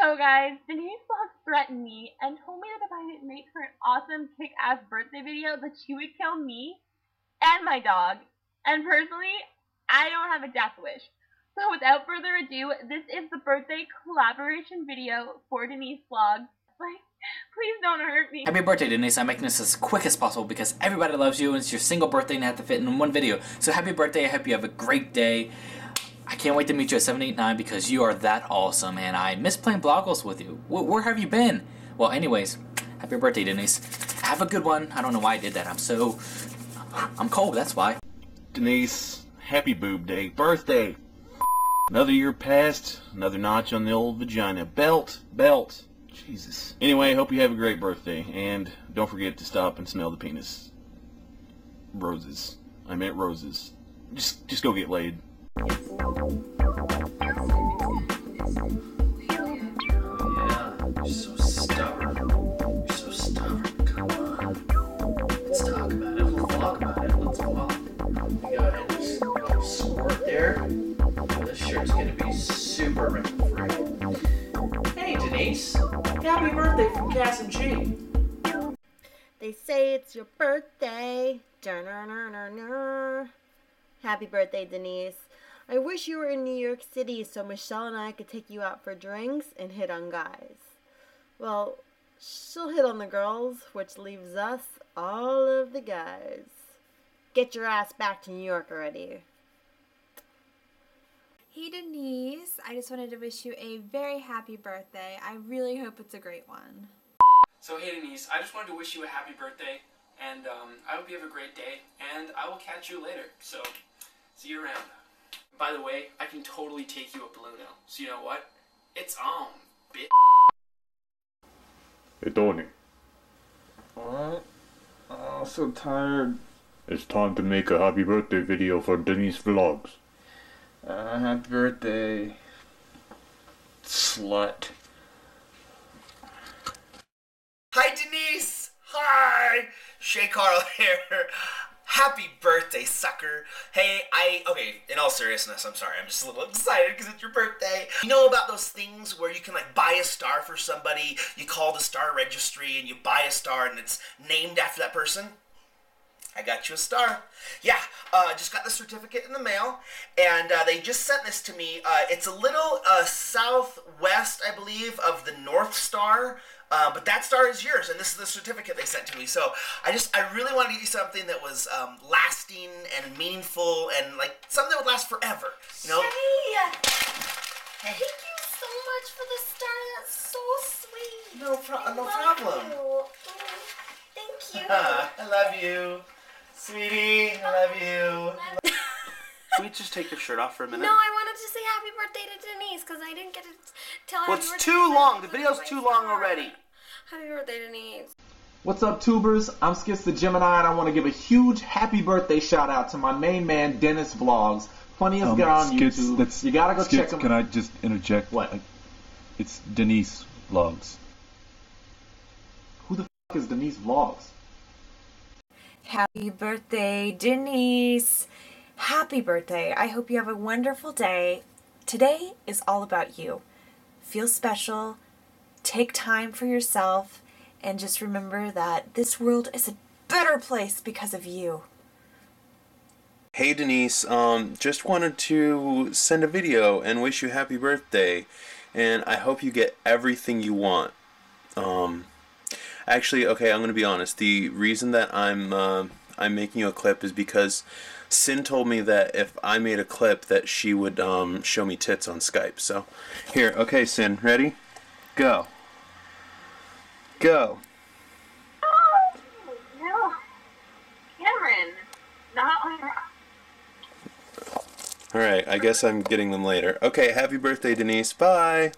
So guys, Denise Vlogs threatened me and told me that if I didn't make her an awesome kick-ass birthday video that she would kill me and my dog. And personally, I don't have a death wish. So without further ado, this is the birthday collaboration video for Denise Vlog. Like, please don't hurt me. Happy birthday, Denise. I'm making this as quick as possible because everybody loves you and it's your single birthday and I have to fit in one video. So happy birthday. I hope you have a great day. I can't wait to meet you at 789 because you are that awesome and I miss playing Bloggles with you. Where, where have you been? Well, anyways, happy birthday, Denise. Have a good one. I don't know why I did that. I'm so... I'm cold, that's why. Denise, happy boob day. Birthday. Another year passed, another notch on the old vagina. Belt, belt. Jesus. Anyway, hope you have a great birthday, and don't forget to stop and smell the penis. Roses. I meant roses. Just, just go get laid. Yeah, you're so stubborn. You're so stubborn. Come on. Let's talk about it. We'll vlog about it. Let's vlog. We go ahead and just squirt there. This shirt's gonna be super wrinkle. Hey Denise, happy birthday from KassemG. They say it's your birthday. Happy birthday, Denise. I wish you were in New York City so Michelle and I could take you out for drinks and hit on guys. Well, she'll hit on the girls, which leaves us all of the guys. Get your ass back to New York already. Hey Denise, I just wanted to wish you a very happy birthday. I really hope it's a great one. So hey Denise, I just wanted to wish you a happy birthday and um, I hope you have a great day and I will catch you later. So, see you around. By the way, I can totally take you up Bluno. So you know what? It's on, bitch. Hey Tony, What? Oh, so tired. it's time to make a happy birthday video for Denise Vlogs. Uh, happy birthday, slut. Hi Denise! Hi! Shay Carl here. Happy birthday, sucker. Hey, I, okay, in all seriousness, I'm sorry. I'm just a little excited because it's your birthday. You know about those things where you can like buy a star for somebody, you call the star registry and you buy a star and it's named after that person? I got you a star. Yeah, uh, just got the certificate in the mail, and uh, they just sent this to me. Uh, it's a little uh, southwest, I believe, of the North Star, uh, but that star is yours, and this is the certificate they sent to me. So I just, I really wanted to get you something that was um, lasting and meaningful, and like something that would last forever. You know? Hey! Thank you so much for the star. That's so sweet. No, pro- I no love problem. you. Thank you. I love you, sweetie. I love you. Can we just take your shirt off for a minute? No, I wanted to say happy birthday to Denise because I didn't get to tell her. Well, it's too long. The video's too long already. Happy birthday, Denise. What's up, tubers? I'm Skits the Gemini, and I want to give a huge happy birthday shout out to my main man, Dennis Vlogs. Funniest Um, guy on Skits, YouTube. that's- you gotta go Skits, check him. Can I just interject? What? It's Denise Vlogs. Who the f is Denise Vlogs? Happy birthday, Denise. Happy birthday. I hope you have a wonderful day. Today is all about you. Feel special, take time for yourself, and just remember that this world is a better place because of you. Hey Denise, um, just wanted to send a video and wish you happy birthday, and I hope you get everything you want. Um, actually, okay, I'm gonna be honest. The reason that I'm uh, I'm making you a clip is because Cyn told me that if I made a clip, that she would um, show me tits on Skype. So, here, okay, Cyn, ready? Go. Go. No. Cameron. Not on All right, I guess I'm getting them later. Okay, happy birthday, Denise. Bye.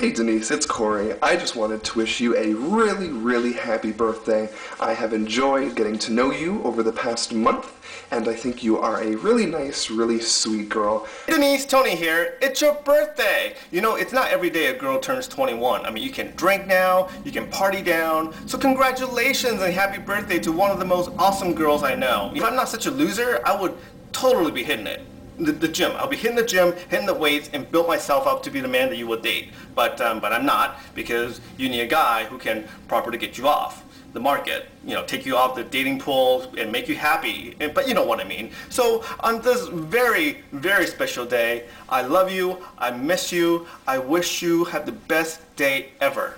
Hey Denise, it's Corey. I just wanted to wish you a really, really happy birthday. I have enjoyed getting to know you over the past month, and I think you are a really nice, really sweet girl. Denise, Tony here. It's your birthday. You know, it's not every day a girl turns 21. I mean, you can drink now, you can party down. So congratulations and happy birthday to one of the most awesome girls I know. If I'm not such a loser, I would totally be hitting it. The, the gym. I'll be hitting the gym, hitting the weights, and build myself up to be the man that you would date. But um, but I'm not because you need a guy who can properly get you off the market, you know, take you off the dating pool and make you happy. And, but you know what I mean. So on this very, very special day, I love you, I miss you, I wish you have the best day ever.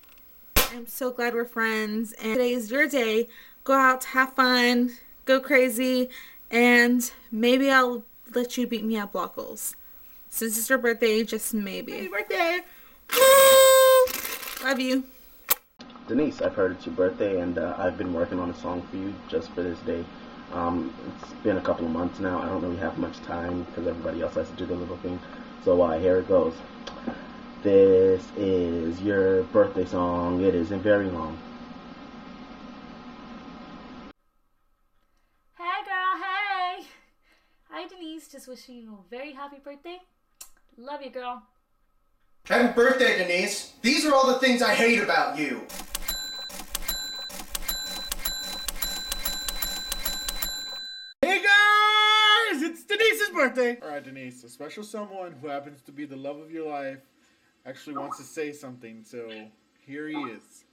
I'm so glad we're friends, and today is your day. Go out, have fun, go crazy, and maybe I'll let you beat me at Blockles. Since it's your birthday, just maybe. Happy birthday! Love you. Denise, I've heard it's your birthday, and uh, I've been working on a song for you just for this day. Um, it's been a couple of months now. I don't really have much time because everybody else has to do their little thing. So uh, here it goes. This is your birthday song. It isn't very long. Hey girl, hey! Hi Denise, just wishing you a very happy birthday. Love you, girl. Happy birthday, Denise. These are all the things I hate about you. Hey guys, it's Denise's birthday. All right, Denise, a special someone who happens to be the love of your life actually wants to say something. So here he is.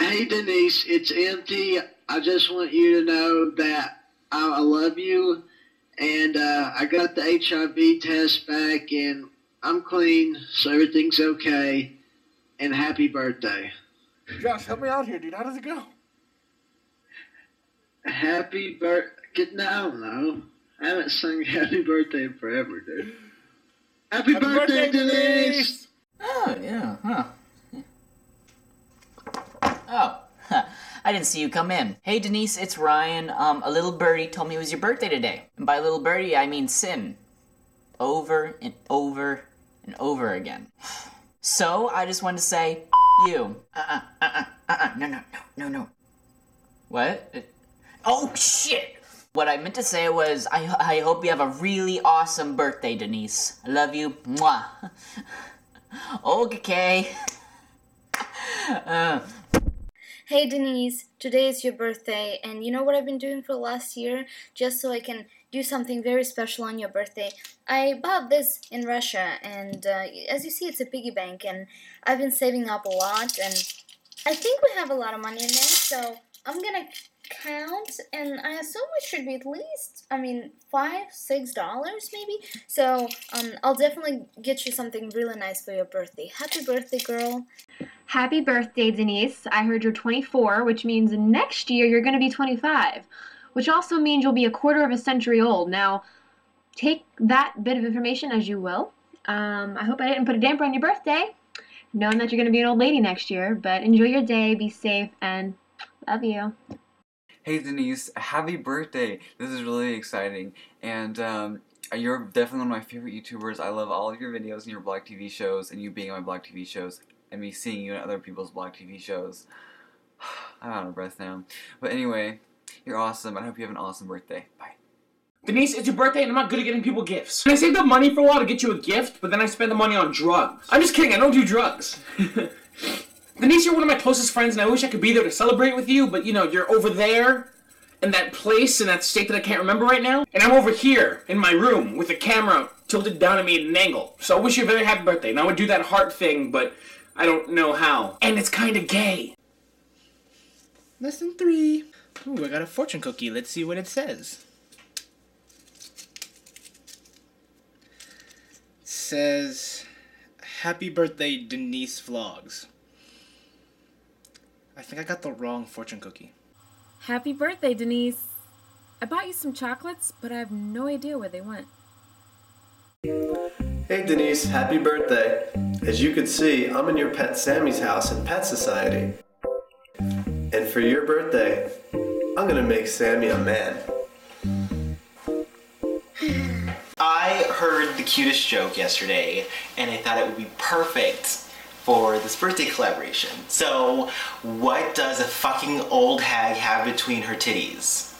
Hey Denise, it's empty. I just want you to know that I, I love you, and uh, I got the HIV test back, and I'm clean, so everything's okay. And happy birthday! Josh, help me out here, dude. How does it go? Happy birthday! No, I don't know. I haven't sung happy birthday in forever, dude. Happy, Happy birthday, birthday, Denise! Oh, yeah, huh. Oh, huh. I didn't see you come in. Hey Denise, it's Ryan. Um, a little birdie told me it was your birthday today. And by little birdie, I mean Cyn. Over and over and over again. So, I just wanted to say, you. Uh-uh, uh-uh, uh-uh, no, no, no, no, no. What? Uh, Oh, shit! What I meant to say was, I, I hope you have a really awesome birthday, Denise. I love you. Mwah. Okay. Uh, Hey Denise, today is your birthday, and you know what I've been doing for the last year just so I can do something very special on your birthday? I bought this in Russia, and uh, as you see, it's a piggy bank, and I've been saving up a lot, and I think we have a lot of money in there, so I'm gonna count, and I assume it should be at least, I mean, five, six dollars maybe. So um, I'll definitely get you something really nice for your birthday. Happy birthday, girl! Happy birthday, Denise. I heard you're 24, which means next year you're going to be 25, which also means you'll be a quarter of a century old. Now, take that bit of information as you will. Um, I hope I didn't put a damper on your birthday, knowing that you're going to be an old lady next year, but enjoy your day, be safe, and love you. Hey Denise, happy birthday! This is really exciting, and um, you're definitely one of my favorite YouTubers. I love all of your videos and your BlogTV shows, and you being on my BlogTV shows, and me seeing you in other people's BlogTV shows. I'm out of breath now. But anyway, you're awesome. I hope you have an awesome birthday. Bye. Denise, it's your birthday and I'm not good at getting people gifts. And I saved up money for a while to get you a gift, but then I spend the money on drugs. I'm just kidding, I don't do drugs. Denise, you're one of my closest friends and I wish I could be there to celebrate with you, but you know, you're over there in that place in that state that I can't remember right now. And I'm over here in my room with the camera tilted down at me at an angle. So I wish you a very happy birthday. And I would do that heart thing, but I don't know how. And it's kinda gay. Lesson three. Ooh, I got a fortune cookie. Let's see what it says. It says, Happy birthday, Denise Vlogs. I think I got the wrong fortune cookie. Happy birthday, Denise. I bought you some chocolates, but I have no idea where they went. Hey Denise, happy birthday. As you can see, I'm in your pet Sammy's house in Pet Society. And for your birthday, I'm gonna make Sammy a man. I heard the cutest joke yesterday, and I thought it would be perfect for this birthday collaboration. So, what does a fucking old hag have between her titties?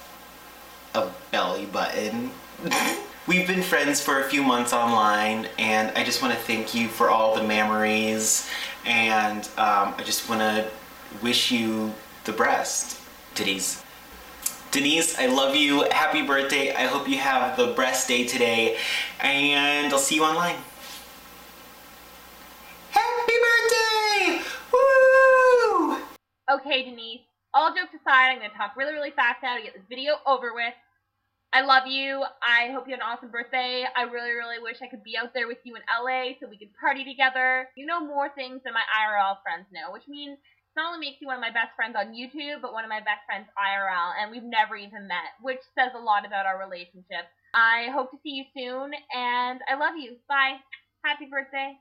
A belly button. We've been friends for a few months online, and I just want to thank you for all the memories, and um, I just want to wish you the best, titties. Denise, I love you. Happy birthday. I hope you have the best day today. And I'll see you online. Happy birthday! Woo! Okay, Denise. All jokes aside, I'm gonna talk really, really fast now to get this video over with. I love you. I hope you had an awesome birthday. I really, really wish I could be out there with you in LA so we could party together. You know more things than my IRL friends know, which means it not only makes you one of my best friends on YouTube, but one of my best friends IRL, and we've never even met, which says a lot about our relationship. I hope to see you soon, and I love you. Bye. Happy birthday.